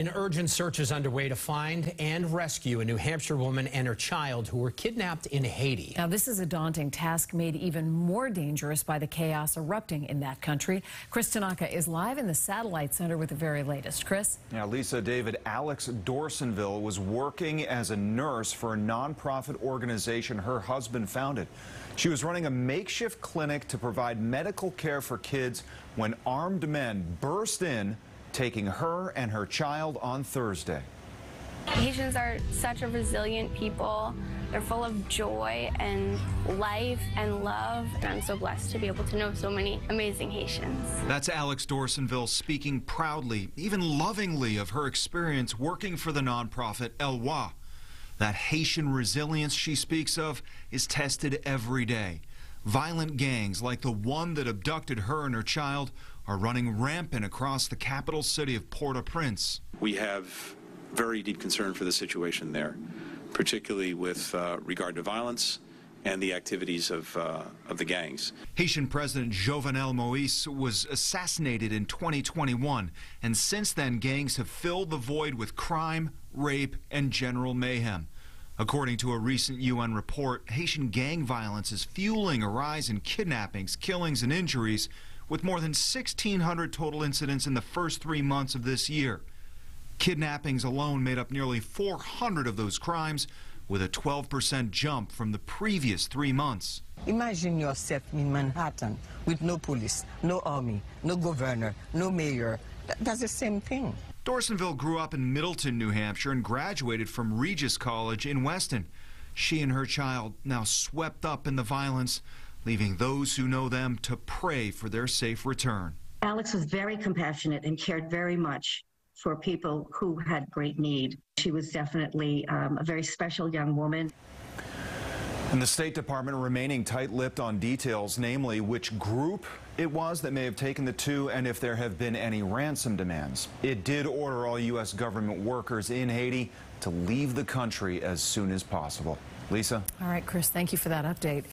An urgent search is underway to find and rescue a New Hampshire woman and her child who were kidnapped in Haiti. Now, this is a daunting task made even more dangerous by the chaos erupting in that country. Chris Tanaka is live in the Satellite Center with the very latest. Chris? Now, Lisa, David, Alix Dorsainvil was working as a nurse for a nonprofit organization her husband founded. She was running a makeshift clinic to provide medical care for kids when armed men burst in taking her and her child on Thursday. Haitians are such a resilient people. They're full of joy and life and love. And I'm so blessed to be able to know so many amazing Haitians. That's Alix Dorsainvil speaking proudly, even lovingly, of her experience working for the nonprofit El Roi. That Haitian resilience she speaks of is tested every day. Violent gangs like the one that abducted her and her child are running rampant across the capital city of Port-au-Prince. We have very deep concern for the situation there, particularly with uh, regard to violence and the activities of, uh, of the gangs. Haitian President Jovenel Moise was assassinated in 2021, and since then gangs have filled the void with crime, rape, and general mayhem. According to a recent UN report, Haitian gang violence is fueling a rise in kidnappings, killings, and injuries, with more than 1,600 total incidents in the first three months of this year. Kidnappings alone made up nearly 400 of those crimes, with a 12% jump from the previous three months. Imagine yourself in Manhattan with no police, no army, no governor, no mayor. That's the same thing. Dorsainvil grew up in Middleton, New Hampshire, and graduated from Regis College in Weston. She and her child now swept up in the violence, leaving those who know them to pray for their safe return. Alix was very compassionate and cared very much for people who had great need. She was definitely um, a very special young woman. And the State Department remaining tight-lipped on details, namely which group it was that may have taken the two and if there have been any ransom demands. It did order all U.S. government workers in Haiti to leave the country as soon as possible. Lisa? All right, Chris, thank you for that update.